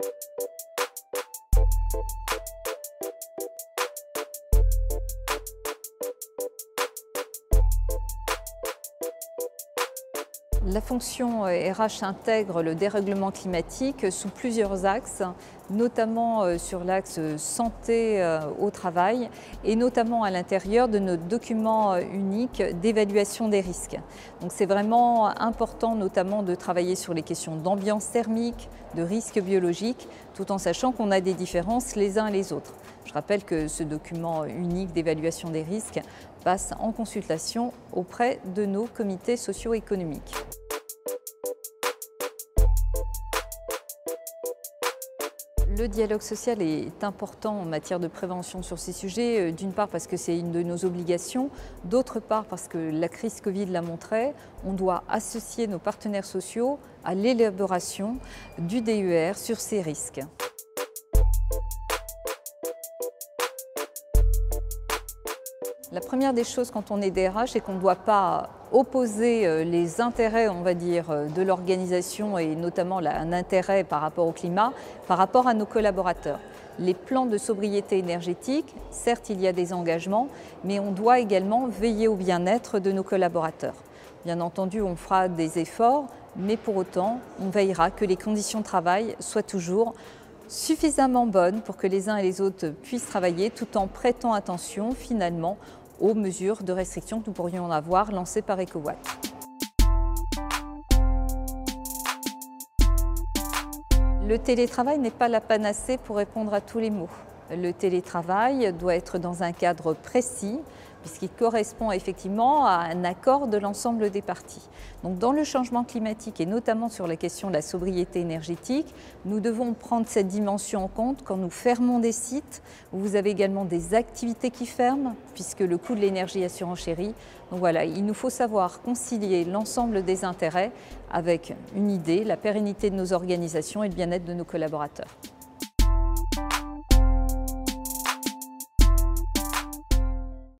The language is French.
Thank you. La fonction RH intègre le dérèglement climatique sous plusieurs axes, notamment euh, sur l'axe santé euh, au travail et notamment à l'intérieur de notre document euh, unique d'évaluation des risques. Donc c'est vraiment important notamment de travailler sur les questions d'ambiance thermique, de risques biologiques, tout en sachant qu'on a des différences les uns et les autres. Je rappelle que ce document unique d'évaluation des risques passe en consultation auprès de nos comités socio-économiques. Le dialogue social est important en matière de prévention sur ces sujets, euh, d'une part parce que c'est une de nos obligations, d'autre part parce que la crise Covid l'a montré, on doit associer nos partenaires sociaux à l'élaboration du DER sur ces risques. La première des choses quand on est DRH, c'est qu'on ne doit pas opposer euh, les intérêts, on va dire, euh, de l'organisation et notamment un intérêt par rapport au climat, par rapport à nos collaborateurs. Les plans de sobriété énergétique, certes il y a des engagements, mais on doit également veiller au bien-être de nos collaborateurs. Bien entendu, on fera des efforts, mais pour autant, on veillera que les conditions de travail soient toujours suffisamment bonnes pour que les uns et les autres puissent travailler tout en prêtant attention finalement aux mesures de restriction que nous pourrions avoir lancées par EcoWatt. Le télétravail n'est pas la panacée pour répondre à tous les maux. Le télétravail doit être dans un cadre précis, puisqu'il correspond effectivement à un accord de l'ensemble des parties. Donc dans le changement climatique et notamment sur la question de la sobriété énergétique, nous devons prendre cette dimension en compte quand nous fermons des sites, où vous avez également des activités qui ferment, puisque le coût de l'énergie a surenchéri. Donc voilà, il nous faut savoir concilier l'ensemble des intérêts avec une idée, la pérennité de nos organisations et le bien-être de nos collaborateurs.